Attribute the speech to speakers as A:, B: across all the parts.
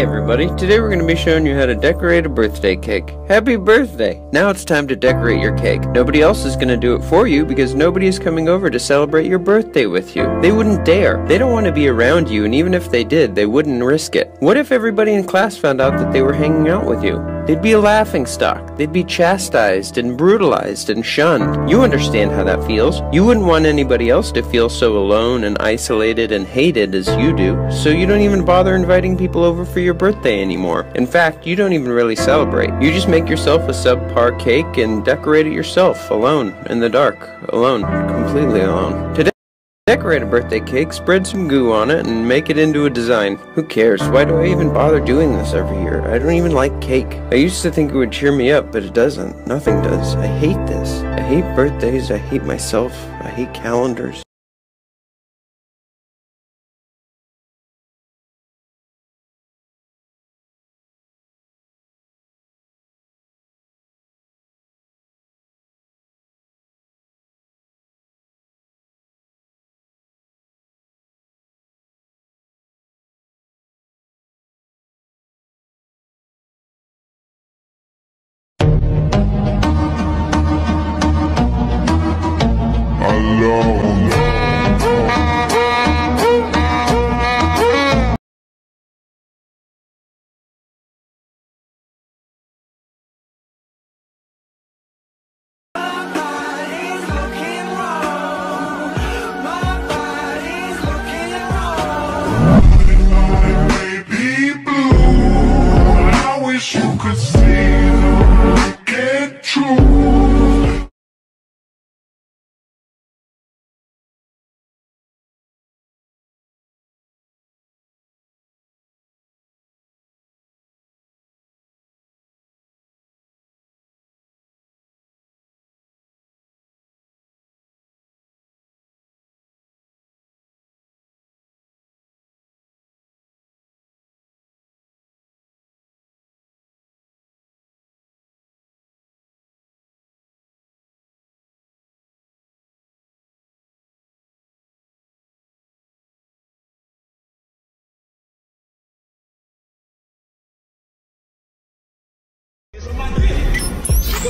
A: Hey everybody, today we're going to be showing you how to decorate a birthday cake. Happy birthday! Now it's time to decorate your cake. Nobody else is going to do it for you because nobody is coming over to celebrate your birthday with you. They wouldn't dare. They don't want to be around you and even if they did, they wouldn't risk it. What if everybody in class found out that they were hanging out with you? They'd be a laughing stock. They'd be chastised and brutalized and shunned. You understand how that feels. You wouldn't want anybody else to feel so alone and isolated and hated as you do, so you don't even bother inviting people over for your birthday anymore. In fact, you don't even really celebrate. You just make yourself a subpar cake and decorate it yourself, alone, in the dark, alone, completely alone. Today Decorate a birthday cake, spread some goo on it, and make it into a design. Who cares? Why do I even bother doing this every year? I don't even like cake. I used to think it would cheer me up, but it doesn't. Nothing does. I hate this. I hate birthdays. I hate myself. I hate calendars.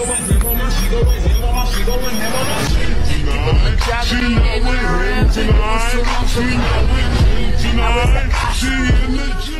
B: She know we him tonight. She know we him tonight. She in the gym.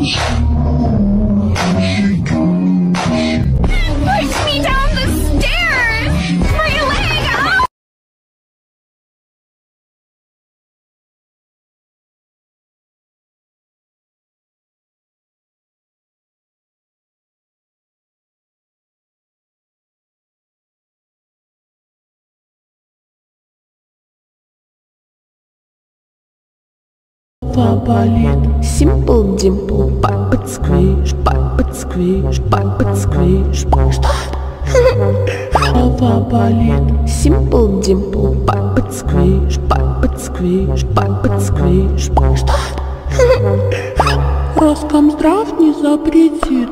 C: Deus. попа
D: болит. Simple dimple, папа сквиш, папа сквиш, папа сквиш. Что? Попа болит. Simple dimple, папа сквиш, папа сквиш, папа сквиш. Что? Роскомздрав не запретит.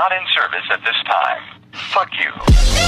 E: Not in service at this time. Fuck you.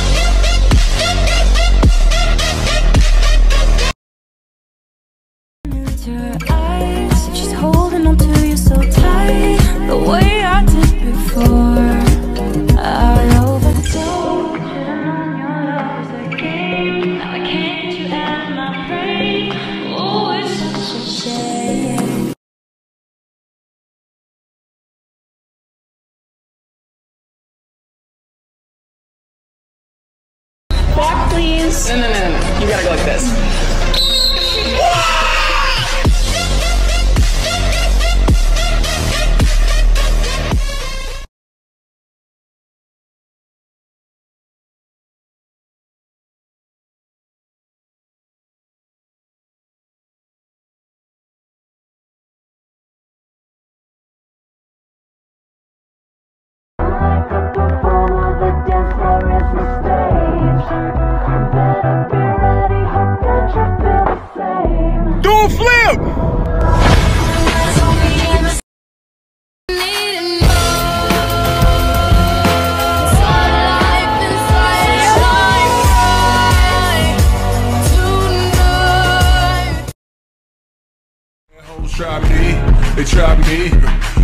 B: Try me, they try me.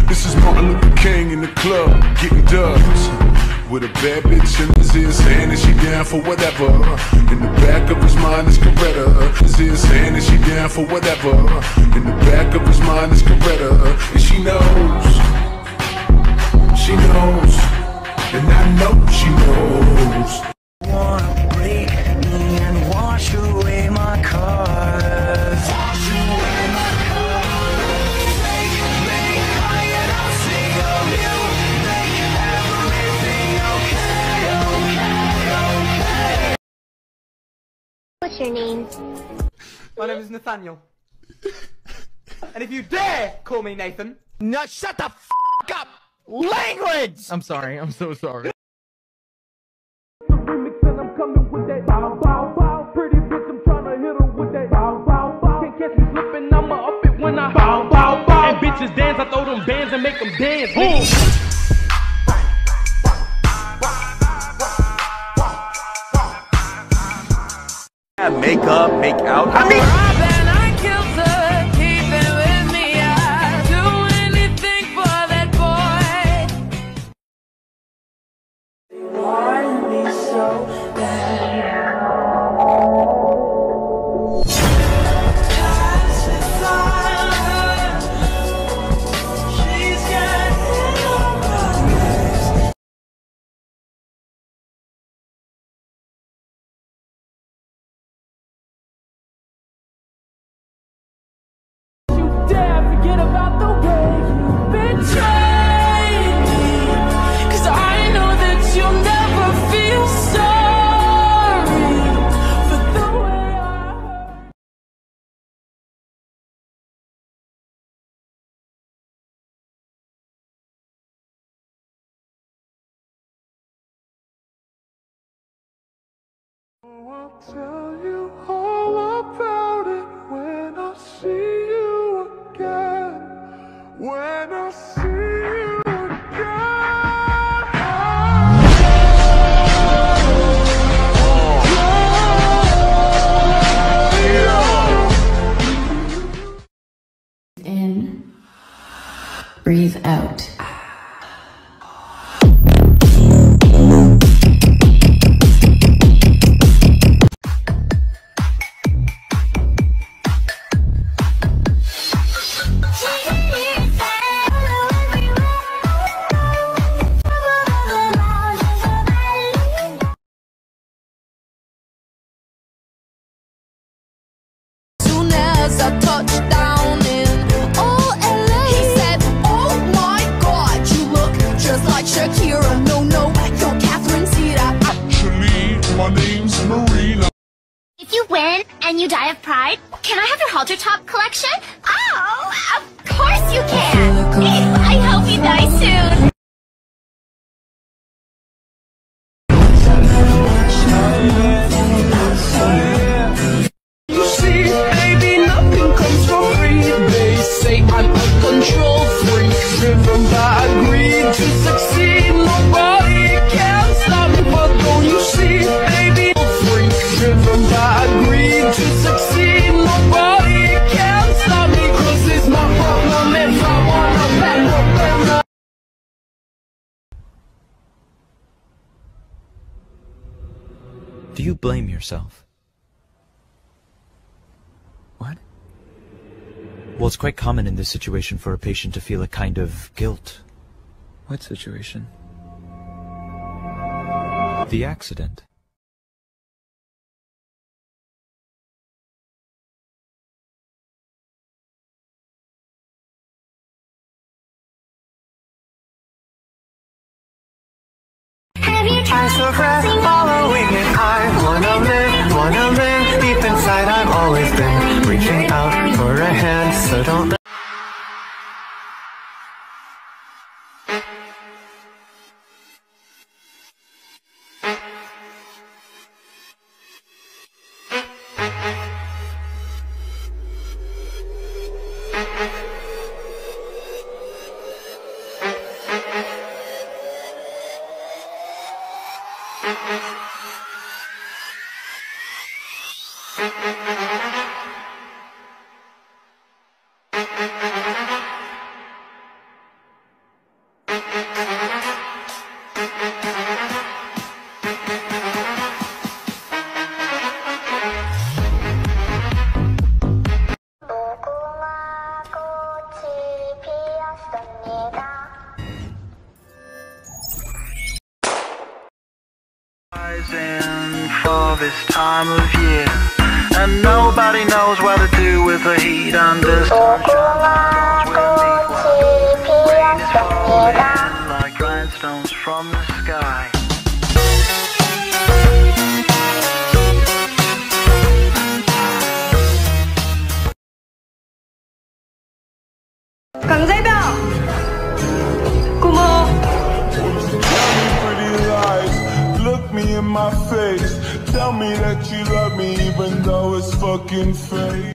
B: This is Martin Luther King in the club, getting dubs. With a bad bitch in his ear saying that she down for whatever. In the back of his mind is Coretta. His ear saying that she down for whatever. In the back of his mind is Coretta. And she knows. She knows. And I know she knows.
F: Wanna break me and wash away my cars.
C: What's your name?
G: My name is Nathaniel. and if you dare call me Nathan, no, shut the f up! Language!
H: I'm sorry. I'm so sorry.
I: Tell you
C: If you win and you die of pride, can I have your halter top collection? Oh, of course you can. I hope you die soon.
G: You say I'm a control freak, driven by greed to succeed. Nobody can stop me, but don't you see, baby, freak, driven by greed to succeed. Nobody can stop me, 'cause it's my problem if I wanna back
J: Do you blame yourself? Well, it's quite common in this situation for a patient to feel a kind of guilt. What situation? The accident.
K: I still breath following so don't. This time of year, and nobody knows what to do with the heat under sunshine. Rain is falling like rhinestones from the sky.
I: Pretty lies, look me in my face. Tell me that you love me even though it's fucking fake.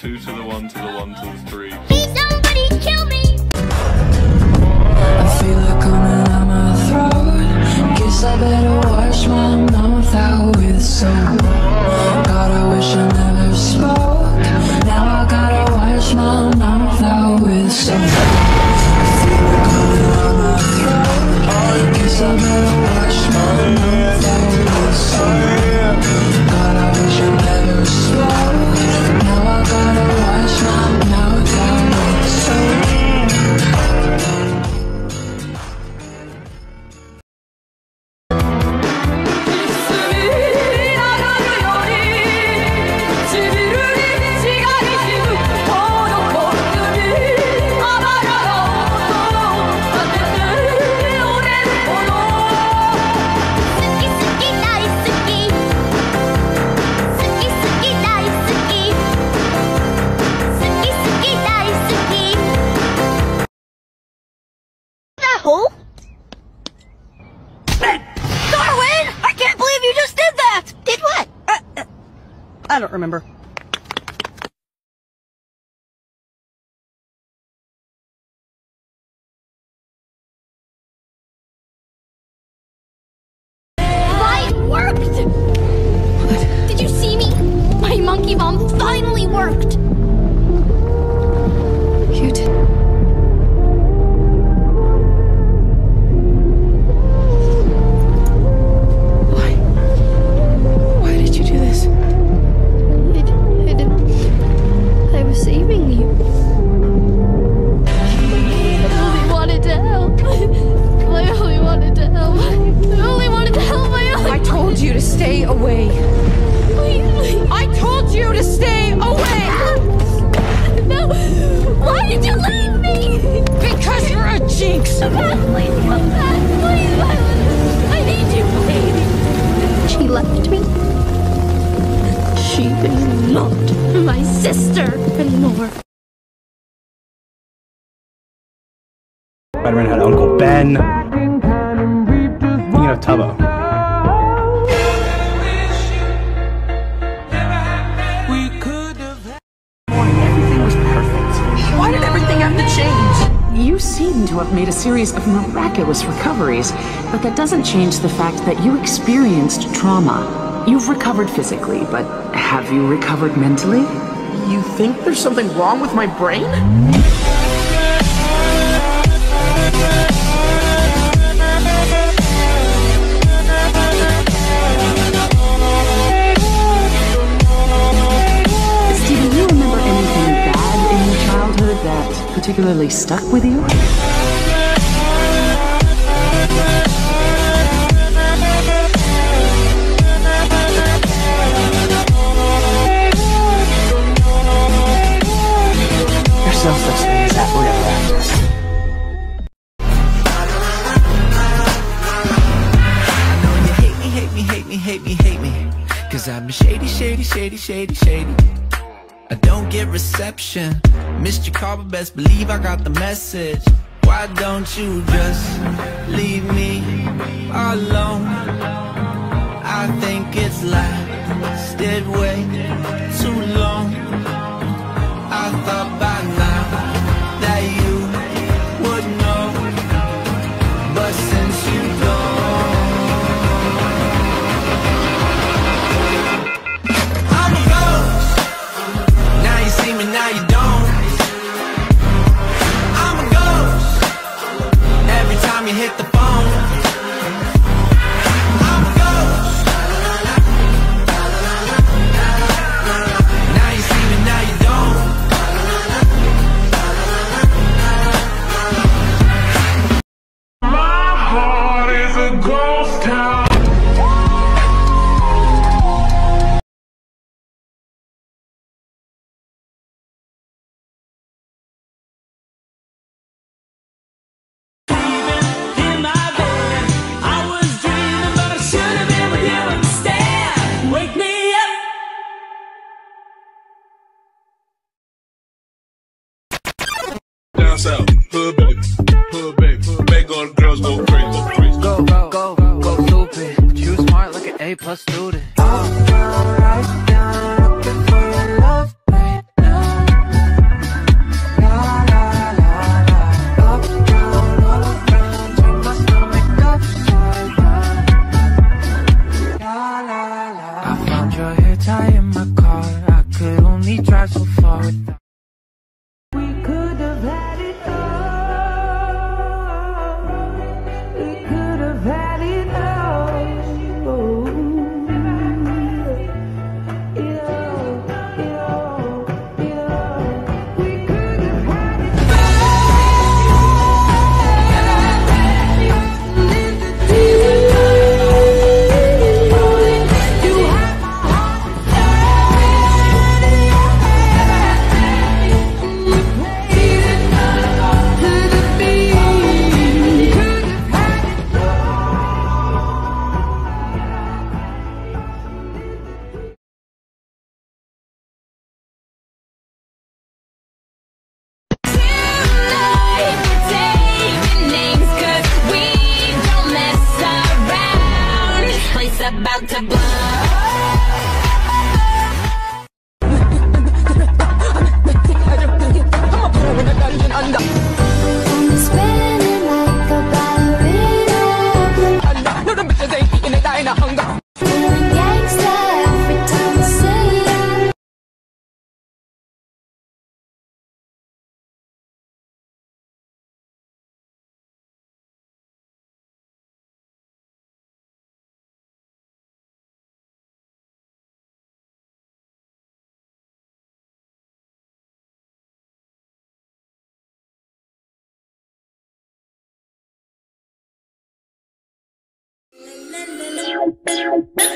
L: Two to the one, to the one, to the three.
C: Somebody kill me!
M: I feel it coming out my throat. Guess I better wash my mouth out soap. God, I wish I never spoke. I
N: don't remember.
O: Stay away. I told you to stay away!
P: No! Why did you leave me?
O: Because you're a jinx!
P: Pat, please come back. Please, Violet. I need you, please. She left me. She is not my sister anymore.
Q: Spider-Man had Uncle Ben. Thinking of Tubbo.
R: You seem to have made a series of miraculous recoveries, but that doesn't change the fact that you experienced trauma. You've recovered physically, but have you recovered mentally?
S: You think there's something wrong with my brain?
R: Particularly stuck with you?
S: There's no such thing as happily ever after.
F: Hate me, hate me, hate me, hate me, hate me. Cause I'm shady, shady, shady, shady, shady. I don't get reception. Missed your call, but best believe I got the message. Why don't you just leave me alone? I think it's lasted way too long. I thought A
C: plus student.
T: Thank
N: you.